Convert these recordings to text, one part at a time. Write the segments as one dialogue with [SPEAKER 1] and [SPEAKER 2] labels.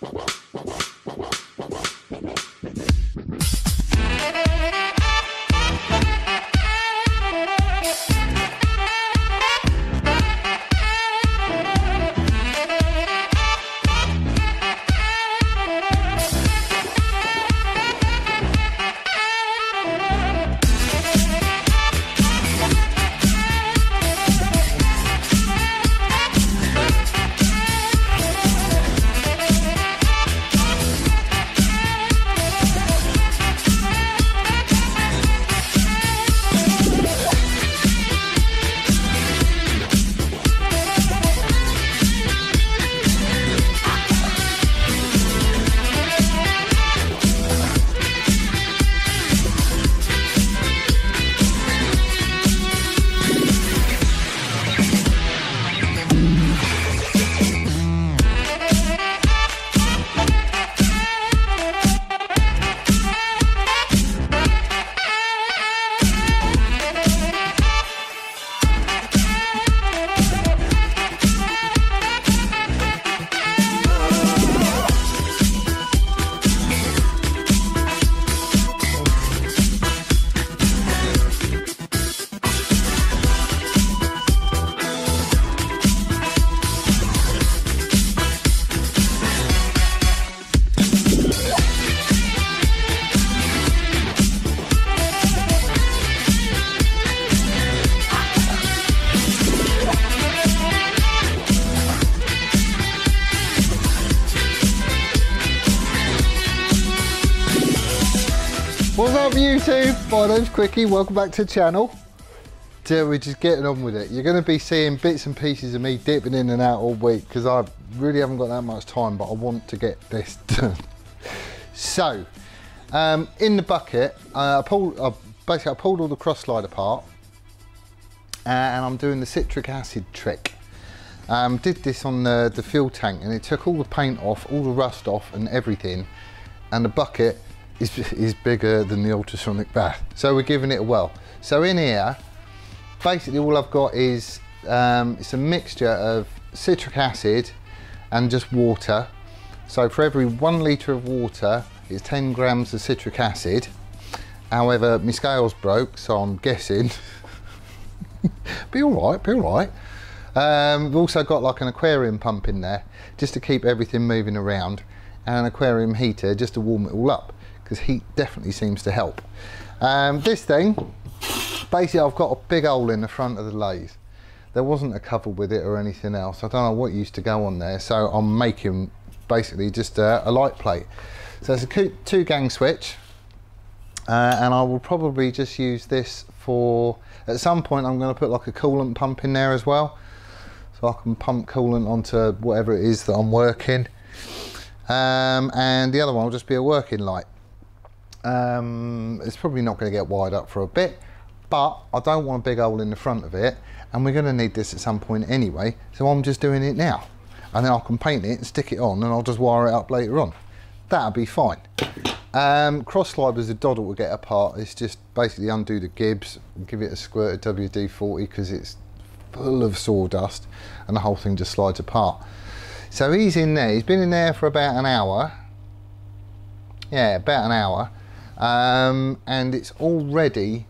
[SPEAKER 1] What's My name's Quickie, welcome back to the channel. Today we're just getting on with it. You're going to be seeing bits and pieces of me dipping in and out all week because I really haven't got that much time but I want to get this done. so, um, in the bucket, uh, I pulled, basically I pulled all the cross slide apart uh, and I'm doing the citric acid trick. Um, did this on the, the fuel tank and it took all the paint off, all the rust off and everything and the bucket is, is bigger than the ultrasonic bath. So we're giving it a whirl. So in here, basically all I've got is, um, it's a mixture of citric acid and just water. So for every one litre of water, it's 10 grams of citric acid. However, my scales broke, so I'm guessing. be all right, be all right. Um, we've also got like an aquarium pump in there, just to keep everything moving around, and an aquarium heater just to warm it all up because heat definitely seems to help. Um, this thing, basically I've got a big hole in the front of the lathe. There wasn't a cover with it or anything else. I don't know what used to go on there, so I'm making basically just a, a light plate. So it's a two gang switch, uh, and I will probably just use this for, at some point I'm going to put like a coolant pump in there as well. So I can pump coolant onto whatever it is that I'm working. Um, and the other one will just be a working light. Um, it's probably not going to get wired up for a bit, but I don't want a big hole in the front of it, and we're going to need this at some point anyway, so I'm just doing it now. And then I can paint it and stick it on, and I'll just wire it up later on. That'll be fine. Um, cross slide was a doddle to get apart. It's just basically undo the gibs, and give it a squirt of WD-40 because it's full of sawdust, and the whole thing just slides apart. So he's in there. He's been in there for about an hour. Yeah, about an hour um, and it's already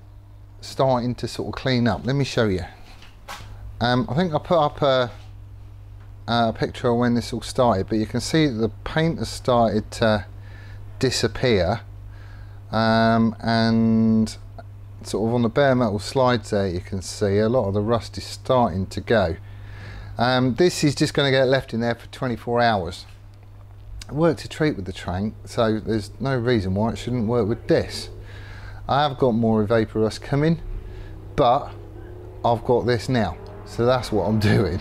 [SPEAKER 1] starting to sort of clean up. Let me show you. Um, I think I put up a, a, picture of when this all started, but you can see the paint has started to disappear um, and sort of on the bare metal slides there you can see a lot of the rust is starting to go. Um, this is just going to get left in there for 24 hours worked a treat with the Trank, so there's no reason why it shouldn't work with this. I have got more Evapo-Rust coming, but I've got this now, so that's what I'm doing.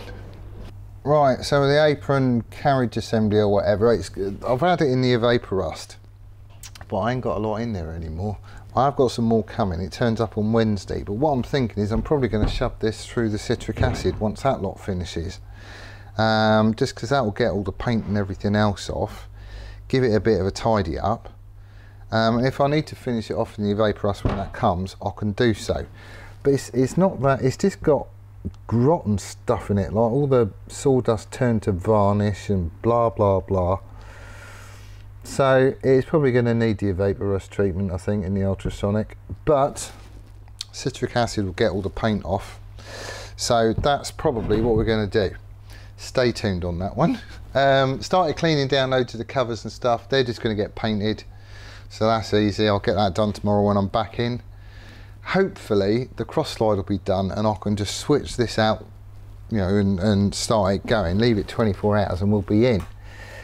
[SPEAKER 1] Right, so the apron carriage assembly or whatever, it's, I've had it in the Evapo-Rust, but I ain't got a lot in there anymore. I've got some more coming, it turns up on Wednesday, but what I'm thinking is I'm probably going to shove this through the citric acid once that lot finishes um, just because that will get all the paint and everything else off give it a bit of a tidy up um, if I need to finish it off in the Evapo-Rust when that comes I can do so but it's, it's not that it's just got rotten stuff in it like all the sawdust turned to varnish and blah blah blah So it's probably going to need the Evapo-Rust treatment, I think, in the ultrasonic, but citric acid will get all the paint off. So that's probably what we're going to do. Stay tuned on that one. Um, started cleaning down loads of the covers and stuff. They're just going to get painted. So that's easy. I'll get that done tomorrow when I'm back in. Hopefully the cross slide will be done and I can just switch this out, you know, and, and start it going. Leave it 24 hours and we'll be in.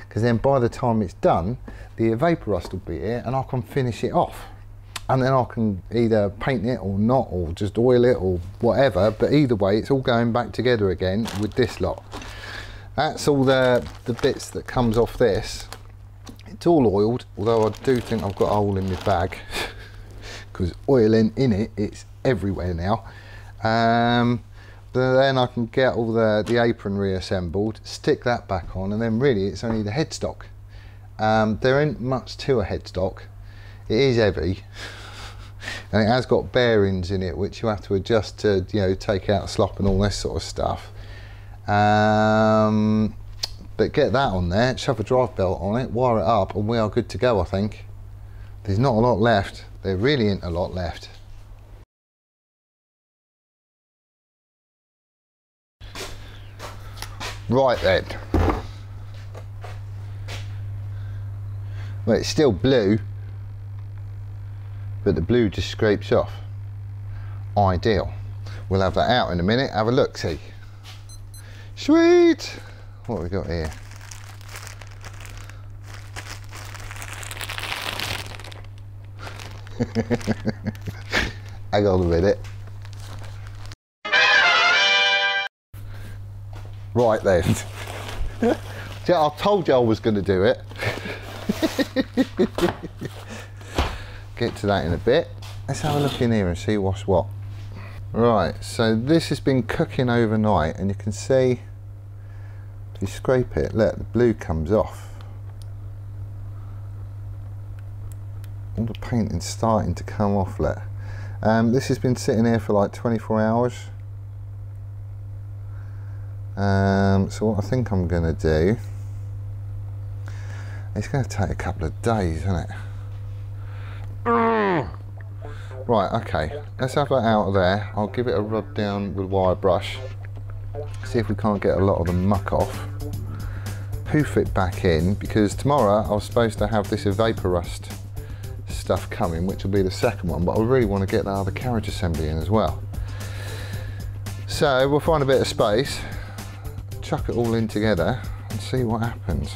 [SPEAKER 1] Because then by the time it's done, the Evapo-Rust will be here and I can finish it off. And then I can either paint it or not, or just oil it or whatever. But either way, it's all going back together again with this lot. That's all the, the bits that comes off this. It's all oiled, although I do think I've got a hole in my bag. because oiling in it, it's everywhere now. Um, then I can get all the, the apron reassembled, stick that back on, and then really it's only the headstock. Um, there ain't much to a headstock. It is heavy, and it has got bearings in it which you have to adjust to, you know, take out slop and all this sort of stuff. Um, but get that on there, shove a drive belt on it, wire it up, and we are good to go, I think. There's not a lot left. There really ain't a lot left. Right then. Well, it's still blue, but the blue just scrapes off. Ideal. We'll have that out in a minute, have a look, see. Sweet! What we got here? Hang on a minute. Right then. I told you I was going to do it. Get to that in a bit. Let's have a look in here and see what's what. Right, so this has been cooking overnight and you can see, if you scrape it, look, the blue comes off. all the painting's starting to come off let um, this has been sitting here for like 24 hours. Um, so what I think I'm gonna do it's gonna take a couple of days isn't it right okay let's have that out of there I'll give it a rub down with wire brush see if we can't get a lot of the muck off poof it back in because tomorrow I was supposed to have this Evapo-Rust stuff coming, which will be the second one, but I really want to get that other carriage assembly in as well. So we'll find a bit of space, chuck it all in together and see what happens.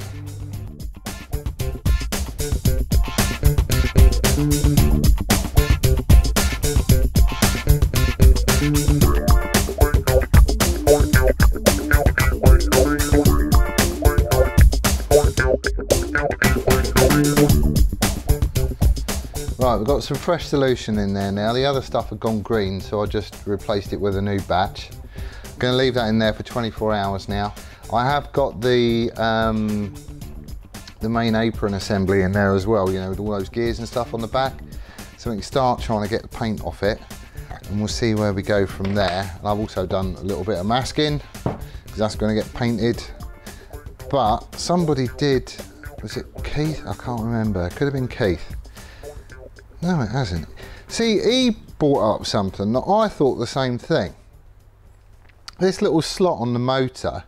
[SPEAKER 1] Some fresh solution in there now. The other stuff had gone green, so I just replaced it with a new batch. I'm gonna leave that in there for 24 hours now. I have got the um, the main apron assembly in there as well, you know, with all those gears and stuff on the back. So we can start trying to get the paint off it and we'll see where we go from there. And I've also done a little bit of masking because that's gonna get painted. But somebody did, was it Keith? I can't remember, it could have been Keith no, it hasn't. See, he brought up something that I thought the same thing. This little slot on the motor,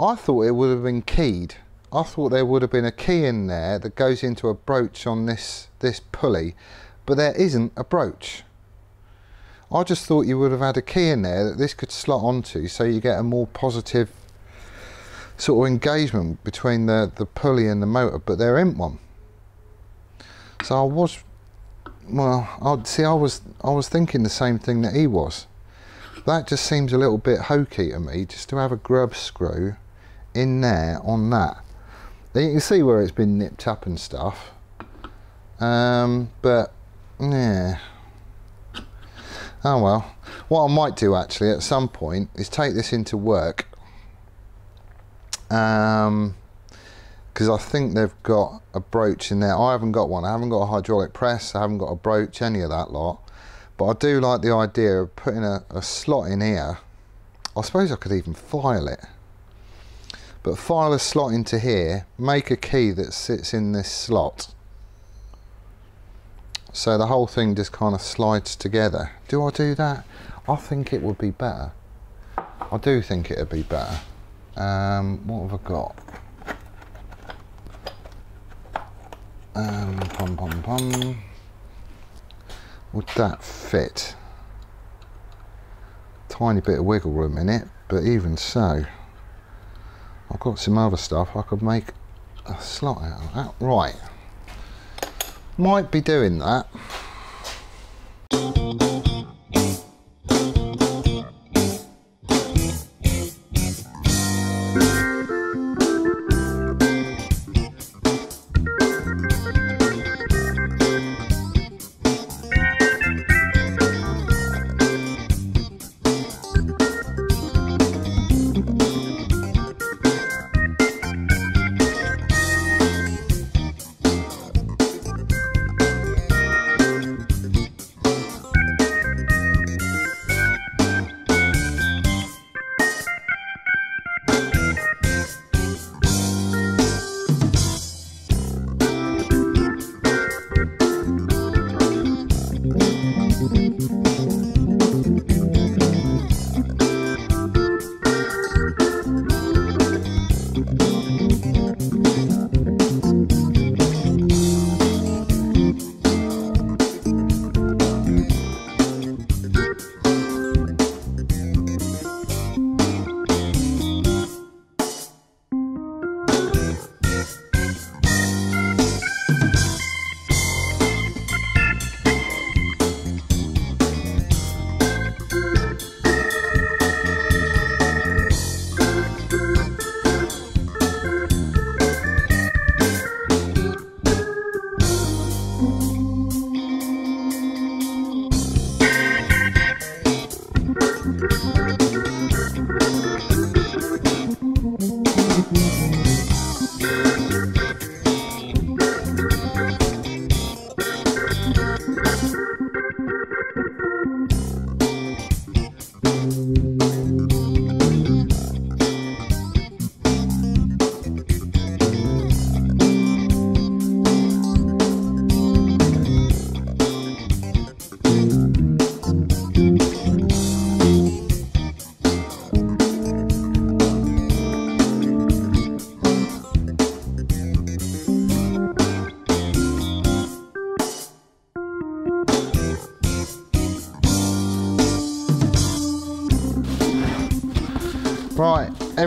[SPEAKER 1] I thought it would have been keyed. I thought there would have been a key in there that goes into a broach on this, this pulley, but there isn't a broach. I just thought you would have had a key in there that this could slot onto so you get a more positive sort of engagement between the, the pulley and the motor, but there ain't one. So I was, well, I'd see. I was, I was thinking the same thing that he was. That just seems a little bit hokey to me, just to have a grub screw in there on that. You can see where it's been nipped up and stuff. Um, but yeah. Oh well. What I might do actually at some point is take this into work. Um, because I think they've got a broach in there. I haven't got one. I haven't got a hydraulic press. I haven't got a broach, any of that lot. But I do like the idea of putting a, a slot in here. I suppose I could even file it. but file a slot into here, make a key that sits in this slot. So the whole thing just kind of slides together. Do I do that? I think it would be better. I do think it would be better. Um, what have I got? Um, pom pom pom. Would that fit? Tiny bit of wiggle room in it, but even so, I've got some other stuff I could make a slot out of that. Right, might be doing that.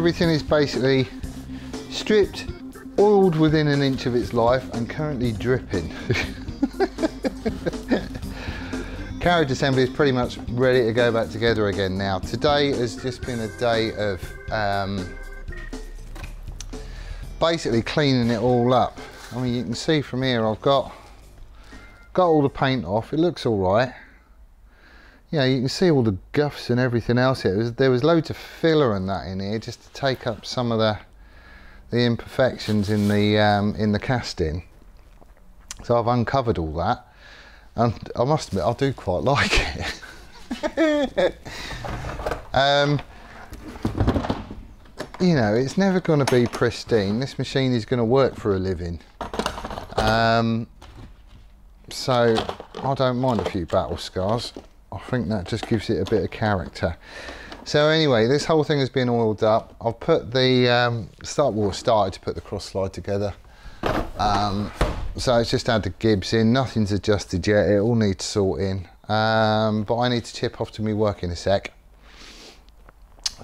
[SPEAKER 1] Everything is basically stripped, oiled within an inch of its life and currently dripping. Carriage assembly is pretty much ready to go back together again now. Today has just been a day of um, basically cleaning it all up. I mean, you can see from here I've got, got all the paint off. It looks all right you know, you can see all the guffs and everything else here. Was, there was loads of filler and that in here just to take up some of the the imperfections in the um, in the casting. So I've uncovered all that, and I must admit I do quite like it. um, you know, it's never going to be pristine. This machine is going to work for a living. Um, so I don't mind a few battle scars. I think that just gives it a bit of character. So anyway, this whole thing has been oiled up. I've put the um, start well started to put the cross slide together. Um, so it's just had the gibs in. Nothing's adjusted yet. It all needs sorting. Um, but I need to chip off to me work in a sec.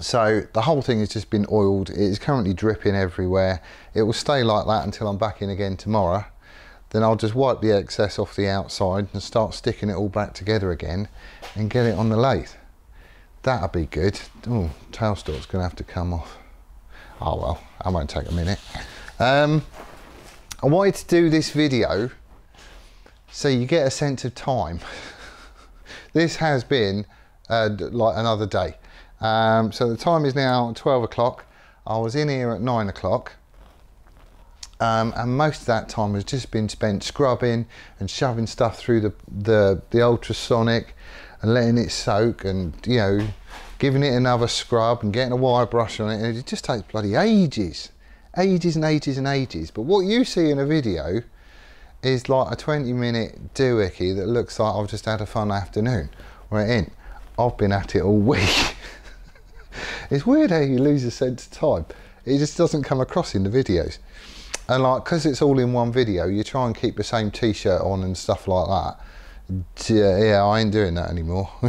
[SPEAKER 1] So the whole thing has just been oiled. It is currently dripping everywhere. It will stay like that until I'm back in again tomorrow. Then I'll just wipe the excess off the outside and start sticking it all back together again and get it on the lathe. That'll be good. Oh, tailstock's gonna have to come off. Oh well, I won't take a minute. Um, I wanted to do this video so you get a sense of time. this has been uh, like another day. Um, so the time is now 12 o'clock. I was in here at nine o'clock um, and most of that time has just been spent scrubbing and shoving stuff through the, the, the ultrasonic and letting it soak and, you know, giving it another scrub and getting a wire brush on it, and it just takes bloody ages. Ages and ages and ages. But what you see in a video is like a 20 minute doohickey that looks like I've just had a fun afternoon. Right in. I've been at it all week. it's weird how you lose a sense of time. It just doesn't come across in the videos. And like, because it's all in one video, you try and keep the same t-shirt on and stuff like that. Yeah, I ain't doing that anymore.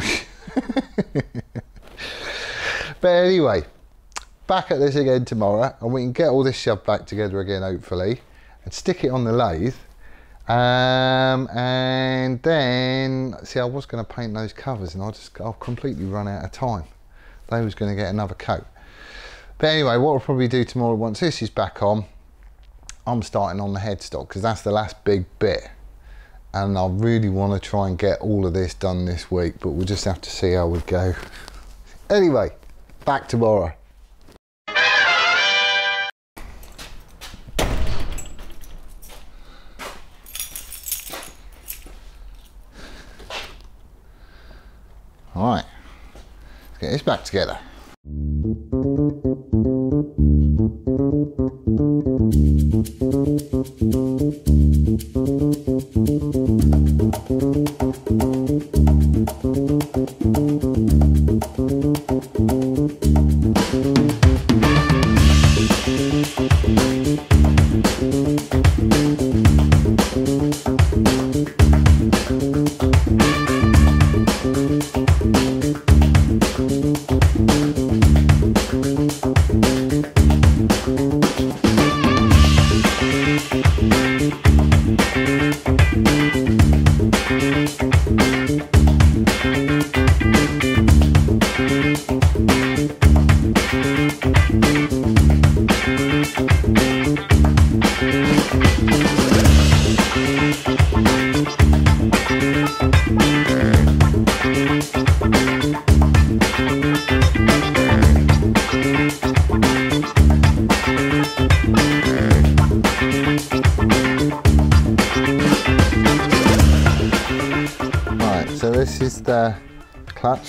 [SPEAKER 1] but anyway, back at this again tomorrow and we can get all this shoved back together again, hopefully, and stick it on the lathe. Um, and then, see, I was going to paint those covers and I just, I've completely run out of time. They was going to get another coat. But anyway, what I'll probably do tomorrow once this is back on, I'm starting on the headstock because that's the last big bit. And I really want to try and get all of this done this week, but we'll just have to see how we go. Anyway, back tomorrow. All right, let's get this back together.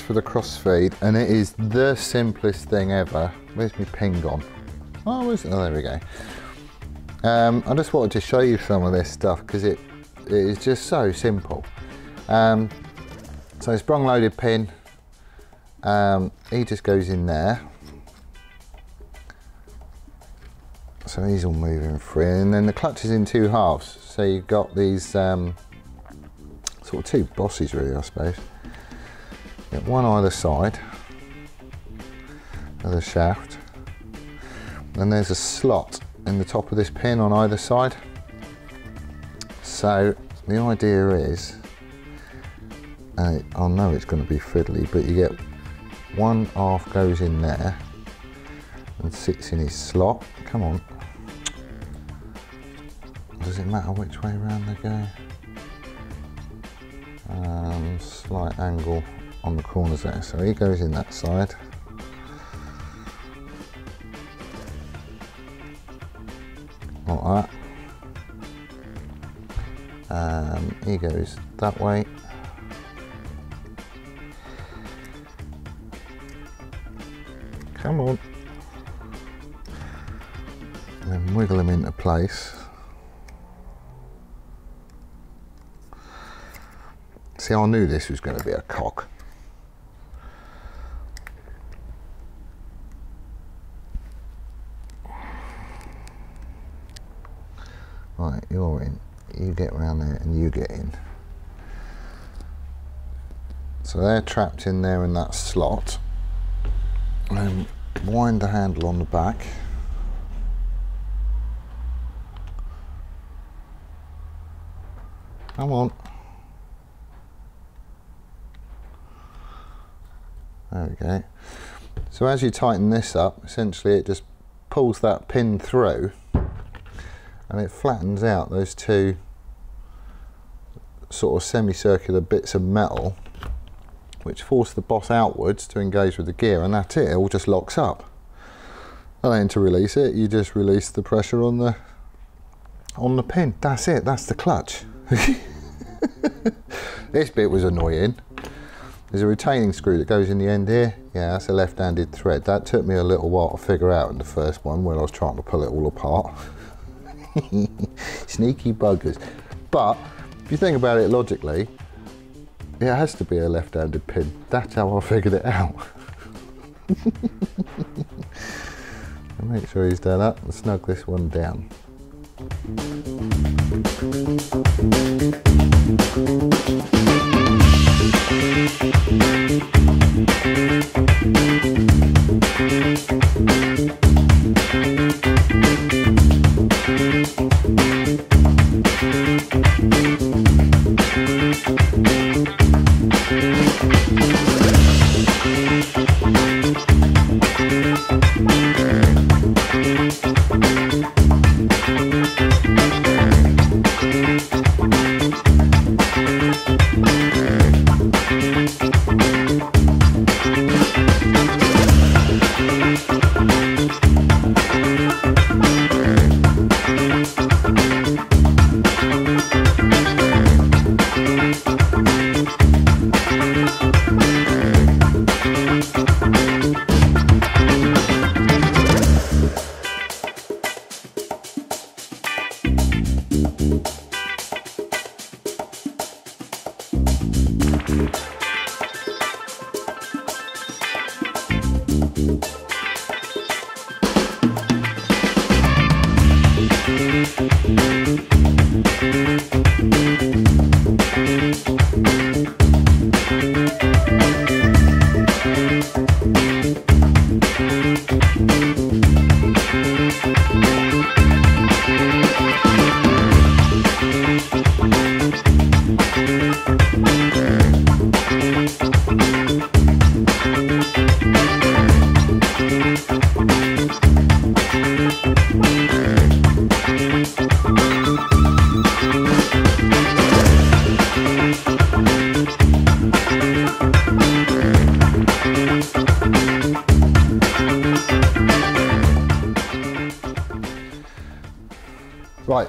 [SPEAKER 1] For the crossfeed and it is the simplest thing ever. Where's my pin gone? Oh, where's, oh there we go. Um, I just wanted to show you some of this stuff because it, it is just so simple. Um, so sprung loaded pin, um, he just goes in there. So he's all moving free and then the clutch is in two halves. So you've got these um, sort of two bosses really I suppose. Get one either side of the shaft. And there's a slot in the top of this pin on either side. So the idea is, I know it's going to be fiddly, but you get one half goes in there and sits in his slot. Come on. Does it matter which way around they go? Um, slight angle on the corners there. So he goes in that side. Like that. Um, he goes that way. Come on. And then wiggle him into place. See, I knew this was going to be a cock. Right, you're in. You get around there and you get in. So they're trapped in there in that slot. And wind the handle on the back. Come on. Go. So as you tighten this up, essentially it just pulls that pin through and it flattens out those two sort of semicircular bits of metal which force the boss outwards to engage with the gear and that's it, it all just locks up. And then to release it, you just release the pressure on the on the pin. That's it, that's the clutch. this bit was annoying. There's a retaining screw that goes in the end here. Yeah, that's a left-handed thread. That took me a little while to figure out in the first one when I was trying to pull it all apart. Sneaky buggers. But if you think about it logically, it has to be a left-handed pin. That's how I figured it out. make sure he's done up and snug this one down. Right,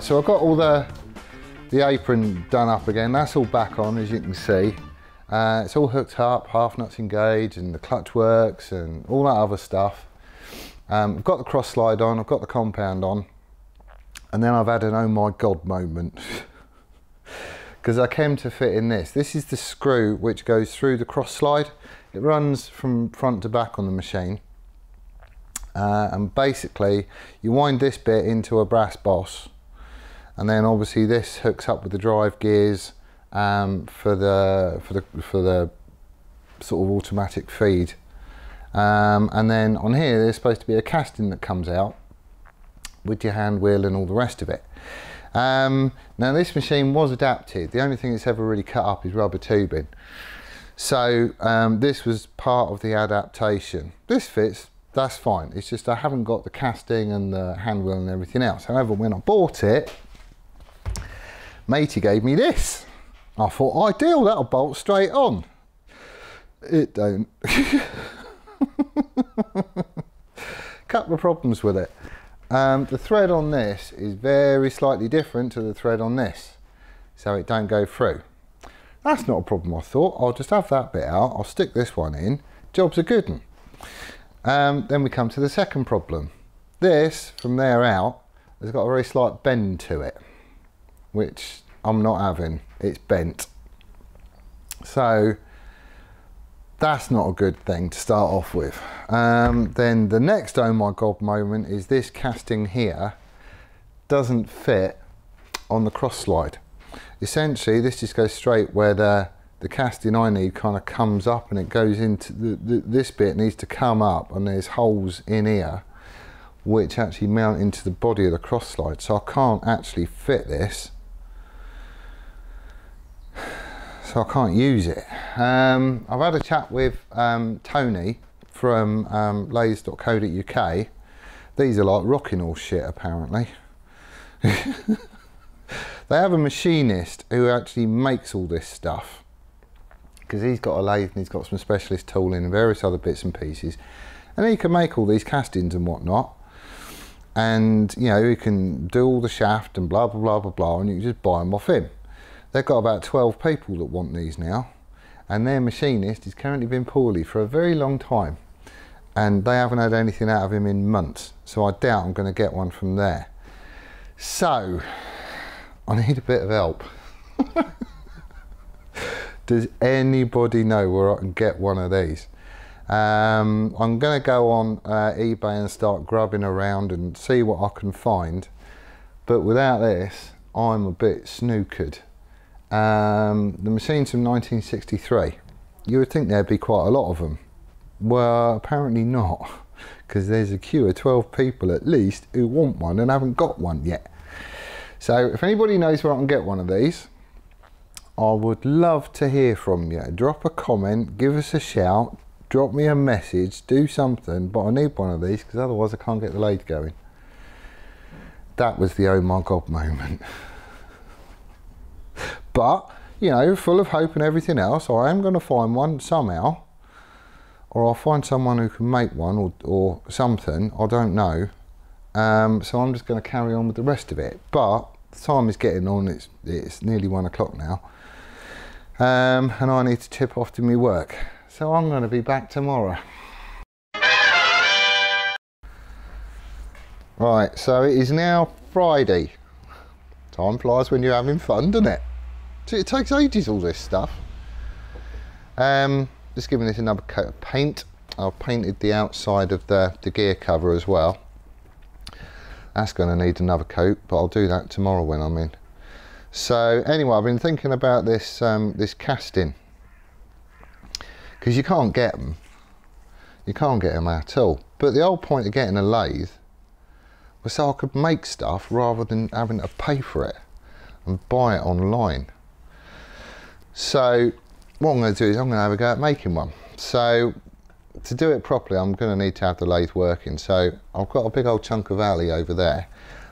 [SPEAKER 1] so I've got all the, the apron done up again. That's all back on, as you can see. Uh, it's all hooked up, half nuts engaged, and the clutch works, and all that other stuff. Um, I've got the cross slide on, I've got the compound on, and then I've had an oh my god moment. Because I came to fit in this. This is the screw which goes through the cross slide. It runs from front to back on the machine. Uh, and basically, you wind this bit into a brass boss and then obviously this hooks up with the drive gears um, for the for the for the sort of automatic feed. Um, and then on here there's supposed to be a casting that comes out with your hand wheel and all the rest of it. Um, now this machine was adapted. The only thing it's ever really cut up is rubber tubing. So um, this was part of the adaptation. This fits that's fine. It's just I haven't got the casting and the hand wheel and everything else. However when I bought it matey gave me this. I thought, ideal, that'll bolt straight on. It don't. Couple of problems with it. Um, the thread on this is very slightly different to the thread on this, so it don't go through. That's not a problem, I thought. I'll just have that bit out. I'll stick this one in. Job's a good one. Um, then we come to the second problem. This, from there out, has got a very slight bend to it which I'm not having. It's bent. So that's not a good thing to start off with. Um, then the next oh my god moment is this casting here doesn't fit on the cross slide. Essentially this just goes straight where the, the casting I need kind of comes up and it goes into the, the, this bit needs to come up and there's holes in here which actually mount into the body of the cross slide so I can't actually fit this so I can't use it. Um, I've had a chat with um, Tony from um, lathes.co.uk. These are like rocking all shit apparently. they have a machinist who actually makes all this stuff because he's got a lathe and he's got some specialist tooling and various other bits and pieces and he can make all these castings and whatnot and you know he can do all the shaft and blah blah blah blah blah and you can just buy them off him They've got about 12 people that want these now. and their machinist has currently been poorly for a very long time and they haven't had anything out of him in months so I doubt I'm going to get one from there. So I need a bit of help. Does anybody know where I can get one of these? Um, I'm going to go on uh, eBay and start grubbing around and see what I can find but without this I'm a bit snookered um, the machine's from 1963. You would think there'd be quite a lot of them. Well, apparently not, because there's a queue of 12 people at least who want one and haven't got one yet. So if anybody knows where I can get one of these, I would love to hear from you. Drop a comment, give us a shout, drop me a message, do something, but I need one of these because otherwise I can't get the lathe going. That was the oh my god moment. But, you know, full of hope and everything else, I am going to find one somehow. Or I'll find someone who can make one or, or something. I don't know. Um, so I'm just going to carry on with the rest of it. But time is getting on. It's, it's nearly one o'clock now. Um, and I need to tip off to my work. So I'm going to be back tomorrow. Right, so it is now Friday. Time flies when you're having fun, doesn't it? It takes ages, all this stuff. Um, just giving this another coat of paint. I've painted the outside of the, the gear cover as well. That's going to need another coat, but I'll do that tomorrow when I'm in. So anyway, I've been thinking about this um, this casting because you can't get them. You can't get them at all. But the whole point of getting a lathe was so I could make stuff rather than having to pay for it and buy it online. So what I'm going to do is I'm going to have a go at making one. So to do it properly, I'm going to need to have the lathe working. So I've got a big old chunk of alley over there,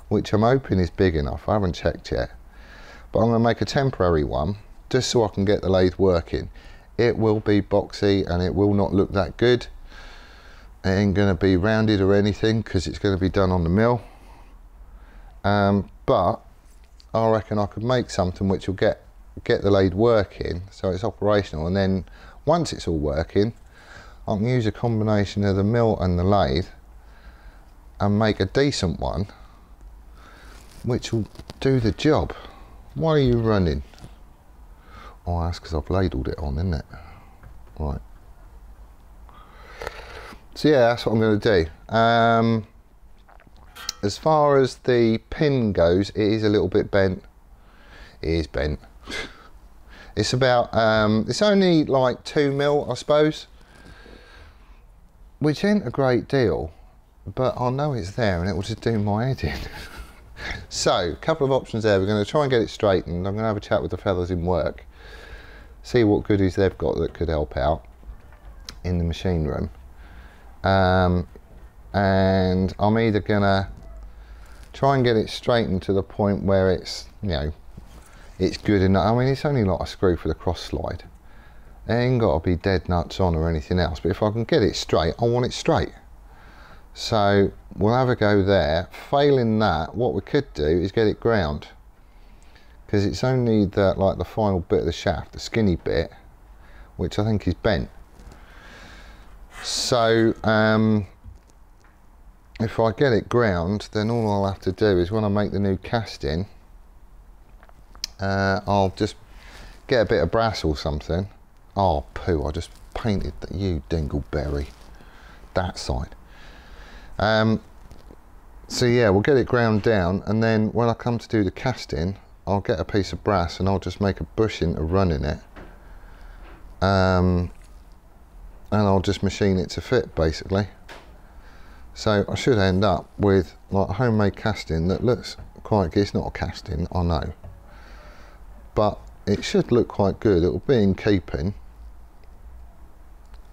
[SPEAKER 1] which I'm hoping is big enough. I haven't checked yet. But I'm going to make a temporary one, just so I can get the lathe working. It will be boxy and it will not look that good. It ain't going to be rounded or anything because it's going to be done on the mill. Um, but I reckon I could make something which will get get the lathe working so it's operational and then once it's all working I can use a combination of the mill and the lathe and make a decent one which will do the job. Why are you running? Oh that's because I've ladled it on isn't it? Right. So yeah that's what I'm going to do. Um, as far as the pin goes it is a little bit bent. It is bent. It's about, um, it's only like two mil, I suppose, which ain't a great deal, but I know it's there and it will just do my head in. so, a couple of options there. We're going to try and get it straightened. I'm going to have a chat with the fellas in work, see what goodies they've got that could help out in the machine room. Um, and I'm either going to try and get it straightened to the point where it's, you know, it's good enough. I mean, it's only like a screw for the cross slide. It ain't got to be dead nuts on or anything else, but if I can get it straight, I want it straight. So we'll have a go there. Failing that, what we could do is get it ground. Because it's only the, like the final bit of the shaft, the skinny bit, which I think is bent. So um, if I get it ground, then all I'll have to do is when I make the new casting, uh, I'll just get a bit of brass or something. Oh, poo, I just painted that you dingleberry. That side. Um, so yeah, we'll get it ground down and then when I come to do the casting, I'll get a piece of brass and I'll just make a bushing to run in it. Um, and I'll just machine it to fit basically. So I should end up with like a homemade casting that looks quite. It's not a casting, I know but it should look quite good. It will be in keeping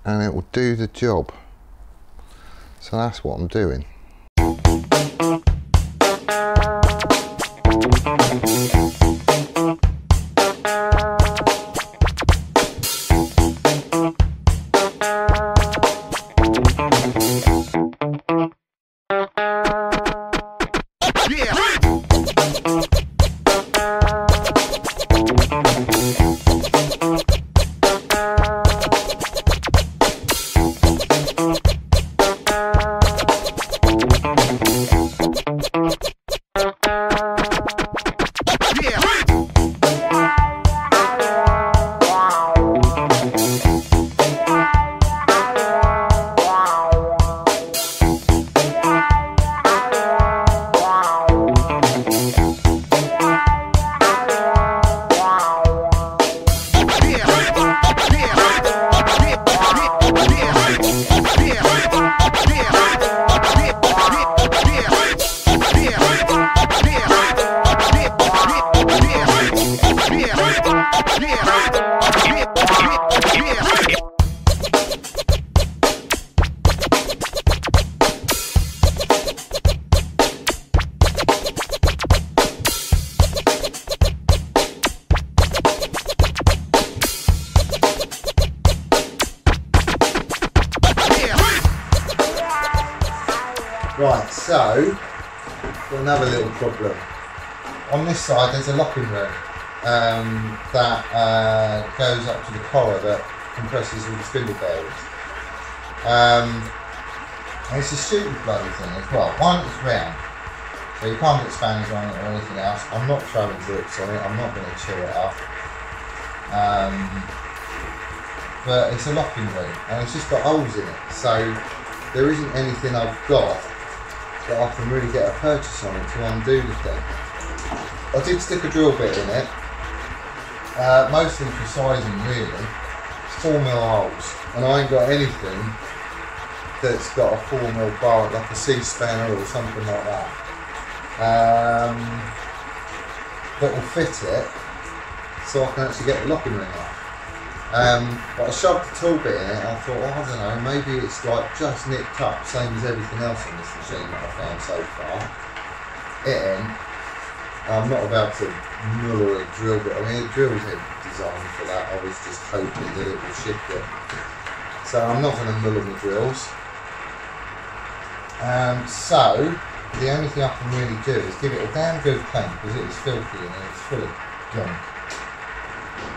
[SPEAKER 1] and it will do the job. So that's what I'm doing. A locking ring um, that uh, goes up to the collar that compresses all the spindle bearings. Um, it's a stupid bloody thing as well. One, it's round, so you can't get spanners on it or anything else. I'm not throwing grips on it. I'm not going to chew it up. Um, but it's a locking ring, and it's just got holes in it. So there isn't anything I've got that I can really get a purchase on it to undo the thing. I did stick a drill bit in it, uh, mostly for sizing really. 4 mil holes, and I ain't got anything that's got a 4 mil bar, like a C spanner or something like that. Um, that will fit it so I can actually get the locking ring off. Um, but I shoved the tool bit in it and I thought, oh, I don't know, maybe it's like just nicked up, same as everything else on this machine that I've found so far. It. I'm not about to muller a drill bit. I mean, the drill's designed for that. I was just hoping that it would shift it. So I'm not going to muller the drills. Um, so, the only thing I can really do is give it a damn good clean because it is filthy and it's full of.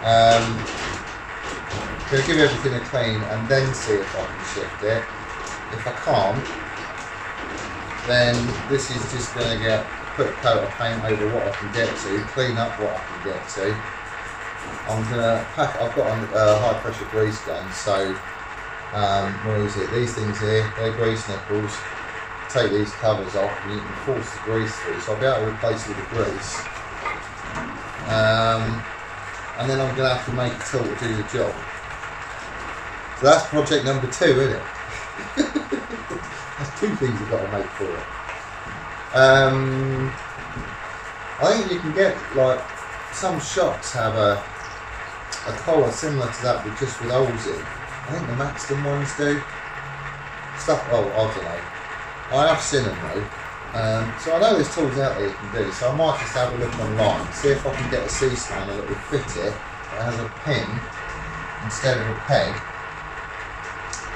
[SPEAKER 1] Um, Gonna give everything a clean and then see if I can shift it. If I can't, then this is just gonna get put a coat of paint over what I can get to, clean up what I can get to. I'm gonna pack. I've got a uh, high pressure grease gun, so um, where is it? These things here, they're grease nipples. Take these covers off, and you can force the grease through. So I'll be able to replace with the grease. Um, and then I'm gonna have to make a tool to do the job. So that's project number two, isn't it? That's two things you've got to make for it. Um, I think you can get like some shops have a a collar similar to that, but just with holes in. I think the Maxton ones do. Stuff. Oh, I don't know. I have seen them though. Um, so I know there's tools out there you can do. So I might just have a look online, see if I can get a C spanner that will fit it. That has a pin instead of a peg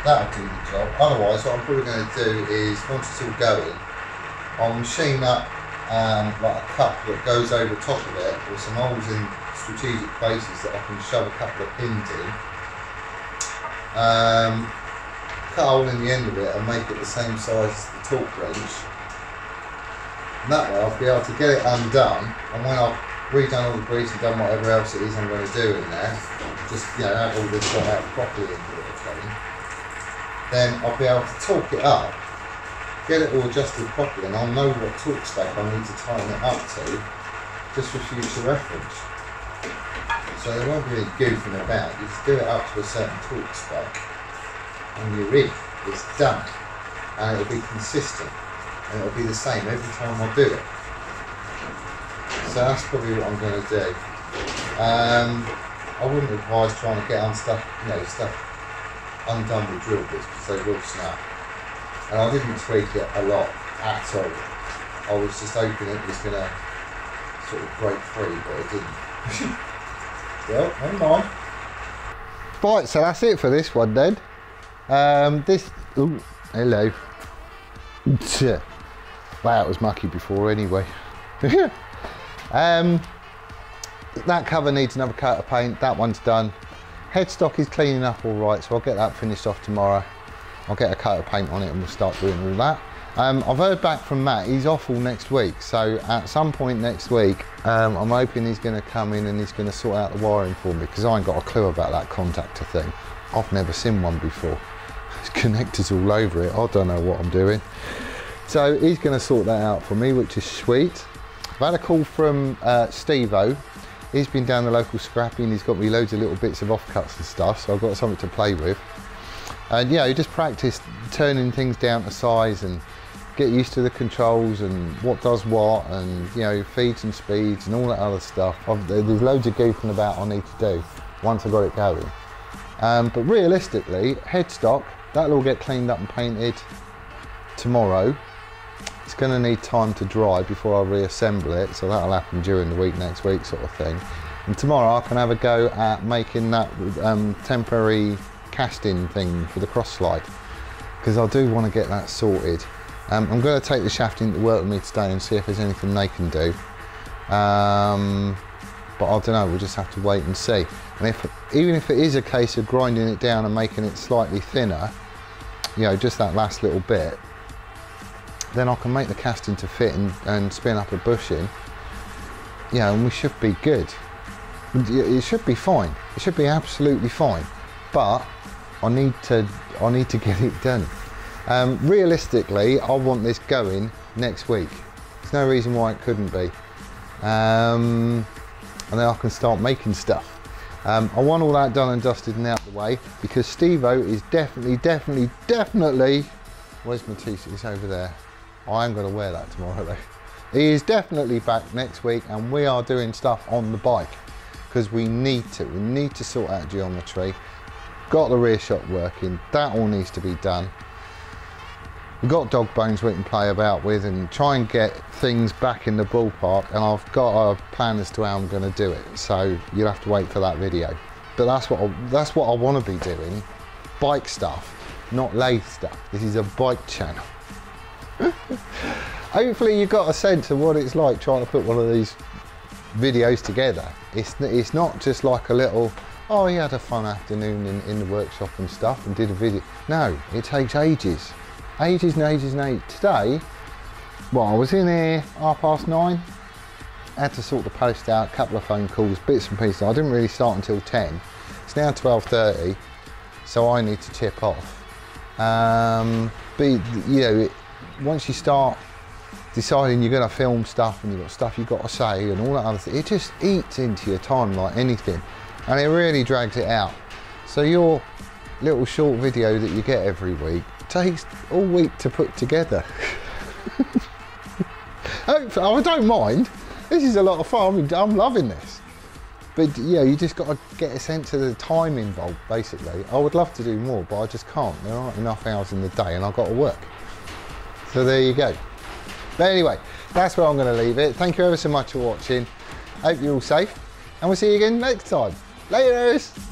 [SPEAKER 1] that'll do the job. Otherwise, what I'm probably going to do is, once it's all going, I'll machine up um, like a cup that goes over top of it with some holes in strategic places that I can shove a couple of pins in. Um, cut a hole in the end of it and make it the same size as the torque wrench. And that way I'll be able to get it undone and when I've redone all the grease and done whatever else it is I'm going to do in there, just you know, have all this got out properly into again then I'll be able to torque it up, get it all adjusted properly, and I'll know what torque spec I need to tighten it up to, just for future reference. So there won't be any goofing about. You just do it up to a certain torque spec, and you're in. It's done, and it'll be consistent, and it'll be the same every time I do it. So that's probably what I'm going to do. Um, I wouldn't advise trying to get on stuff, you know, stuff undone with drill bits because they will snap. And I didn't tweak it a lot at all. I was just hoping it was going to sort of break free, but it didn't. well, never mind. Right, so that's it for this one then. Um, this, ooh, hello. Wow, it was mucky before anyway. um, that cover needs another coat of paint. That one's done. Headstock is cleaning up all right, so I'll get that finished off tomorrow. I'll get a coat of paint on it and we'll start doing all that. Um, I've heard back from Matt, he's off all next week, so at some point next week, um, I'm hoping he's going to come in and he's going to sort out the wiring for me, because I ain't got a clue about that contactor thing. I've never seen one before. There's connectors all over it, I don't know what I'm doing. So he's going to sort that out for me, which is sweet. I've had a call from uh, Steve-O, He's been down the local scrappy and he's got me loads of little bits of offcuts and stuff, so I've got something to play with. And yeah, you just practice turning things down to size and get used to the controls and what does what and you know feeds and speeds and all that other stuff. There's loads of goofing about I need to do once I got it going. Um, but realistically, headstock, that'll all get cleaned up and painted tomorrow. It's going to need time to dry before I reassemble it, so that'll happen during the week next week sort of thing. And tomorrow I can have a go at making that um, temporary casting thing for the cross slide because I do want to get that sorted. Um, I'm going to take the shaft into work with me today and see if there's anything they can do. Um, but I don't know, we'll just have to wait and see. And if, even if it is a case of grinding it down and making it slightly thinner, you know, just that last little bit, then I can make the casting to fit and, and spin up a bushing, you know, and we should be good. It should be fine. It should be absolutely fine. But I need to, I need to get it done. Um, realistically, I want this going next week. There's no reason why it couldn't be. Um, and then I can start making stuff. Um, I want all that done and dusted and out of the way because Steve-O is definitely, definitely, definitely, where's my t-shirt? It's over there. I am going to wear that tomorrow though. He is definitely back next week and we are doing stuff on the bike because we need to. We need to sort out geometry. Got the rear shock working. That all needs to be done. We've got dog bones we can play about with and try and get things back in the ballpark and I've got a plan as to how I'm going to do it so you'll have to wait for that video but that's what I, that's what I want to be doing bike stuff not lathe stuff this is a bike channel hopefully you've got a sense of what it's like trying to put one of these videos together it's, it's not just like a little oh he had a fun afternoon in, in the workshop and stuff and did a video no it takes ages ages and ages and ages. Today, well, I was in here half past nine, had to sort the post out, a couple of phone calls, bits and pieces. I didn't really start until 10. It's now 12.30, so I need to chip off. Um, but, you know, it, once you start deciding you're going to film stuff and you've got stuff you've got to say and all that other thing, it just eats into your time like anything. And it really drags it out. So your little short video that you get every week takes all week to put together. Oh, I don't mind. This is a lot of fun. I'm loving this. But yeah, you just got to get a sense of the time involved, basically. I would love to do more, but I just can't. There aren't enough hours in the day and I've got to work. So there you go. But anyway, that's where I'm going to leave it. Thank you ever so much for watching. Hope you're all safe and we'll see you again next time. Laters!